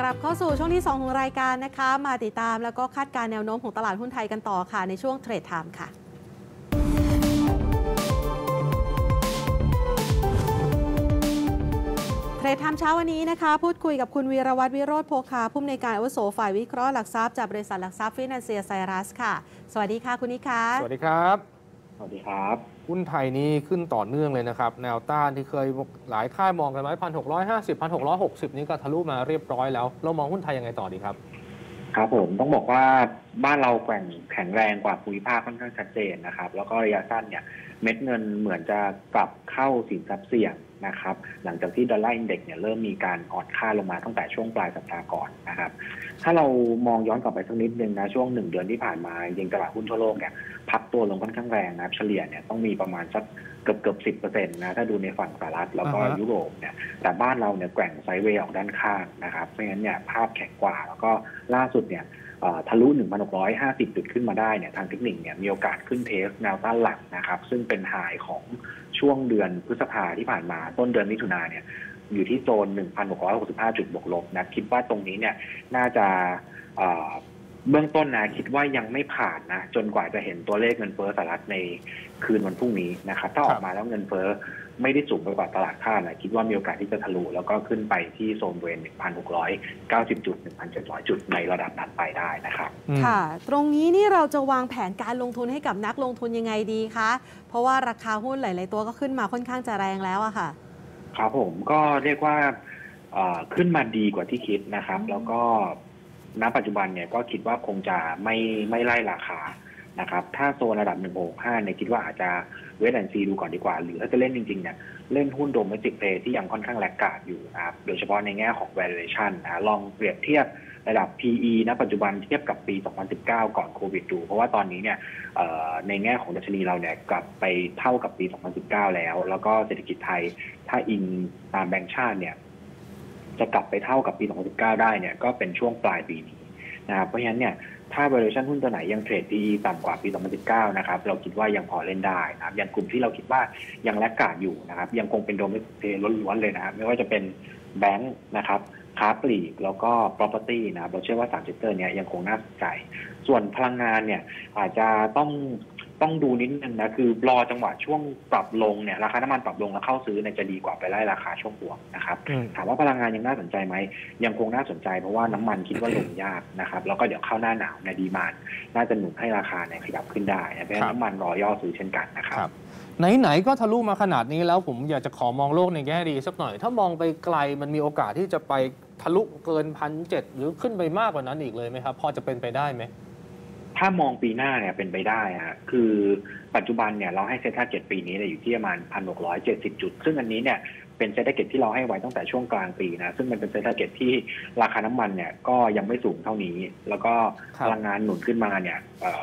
กลับเข้าสู่ช่วงที่ 2 ของรายการนะคะ มาติดตามแล้วก็คาดการณ์แนวโน้มของตลาดหุ้นไทยกันต่อค่ะ ในช่วง Trade Time ค่ะ Trade Time เช้าวันนี้นะคะ พูดคุยกับคุณวีรวัฒน์ วิโรจน์โภคาผู้อำนวยการอาวุโสฝ่ายวิเคราะห์หลักทรัพย์จากบริษัทหลักทรัพย์ฟินันเซียไซรัสค่ะ สวัสดีค่ะคุณนิคะสวัสดีครับ สวัสดีครับหุ้นไทยนี้ขึ้นต่อเนื่องเลยนะครับ แนวต้านที่เคยหลายค่ายมองกันไว้พันหกร้อยห้าสิบพันหกร้อยหกสิบนี้ก็ทะลุมาเรียบร้อยแล้ว เรามองหุ้นไทยยังไงต่อดีครับ ครับผมต้องบอกว่าบ้านเราแกว่งแข็งแรงกว่าภูมิภาคค่อนข้างชัดเจนนะครับ แล้วก็ระยะสั้นเนี่ยเม็ดเงินเหมือนจะกลับเข้าสินทรัพย์เสี่ยงนะครับ หลังจากที่ Dollar Index เนี่ยเริ่มมีการอ่อนค่าลงมาตั้งแต่ช่วงปลายสัปดาห์ก่อนนะครับ ถ้าเรามองย้อนกลับไปสักนิดนึงนะช่วงหนึ่งเดือนที่ผ่านมายังตลาดหุ้นทั่วโลกเนี่ยพักตัวลงค่อนข้างแรงนะครับ เฉลี่ยเนี่ยต้องมีประมาณสัก เกือบเกือบสิบเปอร์เซ็นต์นะถ้าดูในฝั่งสหรัฐแล้วก็อ่าฮะยุโรปเนี่ยแต่บ้านเราเนี่ยแกว่งไซด์เวย์ออกด้านข้างนะครับไม่งั้นเนี่ยภาพแข็งกว่า แล้วก็ล่าสุดเนี่ยเอ่อทะลุ 1,650 จุดขึ้นมาได้เนี่ยทางเทคนิคเนี่ยมีโอกาสขึ้นเทสแนวต้านหลักนะครับ ซึ่งเป็นไฮของช่วงเดือนพฤษภาที่ผ่านมาต้นเดือนมิถุนาเนี่ยอยู่ที่โซน 1,665 จุดบวกลบนะคิดว่าตรงนี้เนี่ยน่าจะ เอ่อเบื้องต้นนะคิดว่ายังไม่ผ่านนะจนกว่าจะเห็นตัวเลขเงินเฟ้อสหรัฐในคืนวันพรุ่งนี้นะครับถ้าออกมาแล้วเงินเฟ้อไม่ได้สูงไปกว่าตลาดคาดนะคิดว่ามีโอกาสที่จะทะลุแล้วก็ขึ้นไปที่โซนบริเวณ1,690 จุด 1,700 จุดในระดับนั้นไปได้นะครับอืมค่ะ ตรงนี้นี่เราจะวางแผนการลงทุนให้กับนักลงทุนยังไงดีคะ เพราะว่าราคาหุ้นหลาย ๆ ตัวก็ขึ้นมาค่อนข้างจะแรงแล้วอะค่ะ ครับผมก็เรียกว่าเอ่อขึ้นมาดีกว่าที่คิดนะครับอืมแล้วก็ ณปัจจุบันเนี่ยก็คิดว่าคงจะไม่ไม่ไล่ราคานะครับ ถ้าโซนระดับ 165 เนี่ยคิดว่าอาจจะ wait and see ดูก่อนดีกว่า หรือถ้าจะเล่นจริงๆเนี่ยเล่นหุ้น domestic play ที่ยังค่อนข้าง laggard อยู่นะครับ โดยเฉพาะในแง่ของ valuation นะลองเปรียบเทียบระดับ PE ณ ปัจจุบันเทียบกับปี 2019 ก่อนโควิดดู เพราะว่าตอนนี้เนี่ยในแง่ของดัชนีเราเนี่ยกลับไปเท่ากับปี 2019 แล้ว แล้วก็เศรษฐกิจไทย ถ้าอิงตามแบงก์ชาติเนี่ยจะกลับไปเท่ากับปี 2019 ได้เนี่ยก็เป็นช่วงปลายปีนี้ นะครับเพราะฉะนั้นเนี่ยถ้า valuation หุ้นตัวไหนยัง trade PE ต่ำกว่าปี 2019 นะครับ เราคิดว่ายังพอเล่นได้นะครับ อย่างกลุ่มที่เราคิดว่ายัง laggard อยู่นะครับ ยังคงเป็น domestic้วนๆเลยนะครับ ไม่ว่าจะเป็นแบงค์นะครับ ค้าปลีก แล้วก็ property นะครับ เราเชื่อว่าสาม sector เนี้ยยังคงน่าสนใจ ส่วนพลังงานเนี่ยอาจจะต้อง ต้องดูนิดนึงนะคือรอจังหวะช่วงปรับลงเนี่ยราคาน้ำมันปรับลงแล้วเข้าซื้อเนี่ยจะดีกว่าไปไล่ราคาช่วงบวกนะครับอืมถามว่าพลังงานยังน่าสนใจไหมยังคงน่าสนใจเพราะว่าน้ำมันคิดว่าลงยากนะครับแล้วก็เดี๋ยวเข้าหน้าหนาวในดีมานน่าจะหนุนให้ราคาเนี่ยขยับขึ้นได้นะเพราะฉะนั้นน้ำมันรอย่อซื้อเช่นกันนะครับครับไหนๆก็ทะลุมาขนาดนี้แล้วผมอยากจะขอมองโลกในแง่ดีสักหน่อย ถ้ามองไปไกลมันมีโอกาสที่จะไปทะลุเกินพันเจ็ดหรือขึ้นไปมากกว่านั้นอีกเลยไหมครับ พอจะเป็นไปได้ไหม ถ้ามองปีหน้าเนี่ยเป็นไปได้ฮะคือปัจจุบันเนี่ยเราให้เซ็ตท่าเจ็ดปีนี้เนี่ยอยู่ที่ประมาณพันหกร้อยเจ็ดสิบจุด ซึ่งอันนี้เนี่ยเป็น SET target ที่เราให้ไว้ตั้งแต่ช่วงกลางปีนะ ซึ่งมันเป็น SET target ที่ราคาน้ำมันเนี่ยก็ยังไม่สูงเท่านี้ แล้วก็พลังงานหนุนขึ้นมาเนี่ย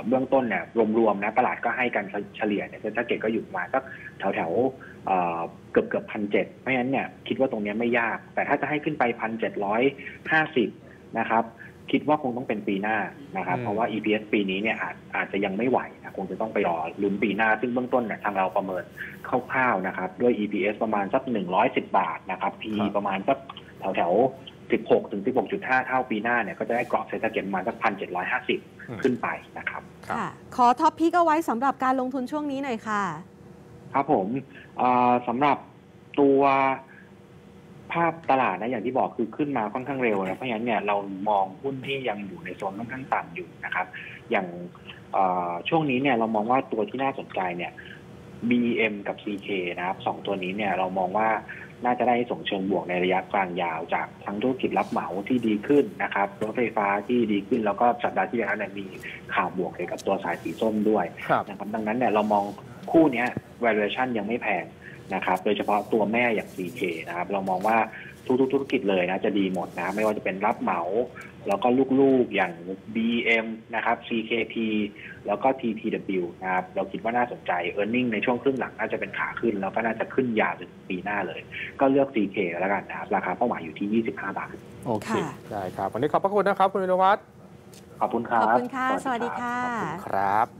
เบื้องต้นเนี่ยรวมๆนะตลาดก็ให้กันเฉลี่ยเนี่ย SET target ก็อยู่มาสักแถวๆเกือบเกือบพันเจ็ดเพราะฉะนั้นเนี่ยคิดว่าตรงนี้ไม่ยาก แต่ถ้าจะให้ขึ้นไปพันเจ็ดร้อยห้าสิบนะครับ คิดว่าคงต้องเป็นปีหน้านะครับอืมเพราะว่า EPS ปีนี้เนี่ยอาจอาจจะยังไม่ไหวนะคงจะต้องไปรอลุ้นปีหน้า ซึ่งเบื้องต้นเนี่ยทางเราประเมินคร่าวๆนะครับ ด้วย EPS ประมาณสัก 110 บาทนะครับ PE ประมาณสักแถวแถวๆ16ถึง16.5 เท่าปีหน้าเนี่ยก็จะได้กรอบเศรษฐกิจประมาณสัก 1,750 ขึ้นไปนะครับครับค่ะขอท็อปพิกเอาไว้สำหรับการลงทุนช่วงนี้หน่อยค่ะ ครับผมเอ่อสำหรับตัว ภาพตลาดนะอย่างที่บอกคือขึ้นมาค่อนข้างเร็วนะเพราะฉะนั้นเนี่ยเรามองหุ้นที่ยังอยู่ในโซนค่อนข้างต่ำอยู่นะครับ อย่างเอ่อช่วงนี้เนี่ยเรามองว่าตัวที่น่าสนใจเนี่ย BM กับ CK นะครับสองตัวนี้เนี่ยเรามองว่าน่าจะได้ส่งเชิงบวกในระยะกลางยาวจากทั้งธุรกิจรับเหมาที่ดีขึ้นนะครับรถไฟฟ้าที่ดีขึ้นแล้วก็สัปดาห์ที่แล้วเนี่ยมีข่าวบวกเกี่ยวกับตัวสายสีส้มด้วยครับนะครับดังนั้นเนี่ยเรามองคู่เนี้ย valuation ยังไม่แพง นะครับ โดยเฉพาะตัวแม่อย่าง CK นะครับ เรามองว่าทุกๆธุรกิจเลยนะจะดีหมดนะ ไม่ว่าจะเป็นรับเหมา แล้วก็ลูกๆอย่าง BM นะครับ CKT แล้วก็ TTW นะครับ เราคิดว่าน่าสนใจ e a r n i n g ในช่วงครึ่งหลังน่าจะเป็นขาขึ้น แล้วก็น่าจะขึ้นยาวถึงปีหน้าเลย ก็เลือก CK แล้วกันนะครับ ราคาเป้าหมายอยู่ที่ 25 บาท โอเคค่ะได้ครับ วันนี้ขอบพระคุณนะครับ คุณวินวัฒน์ขอบคุณครับ ขอบคุณค่ะ สวัสดีรับค่ะครับ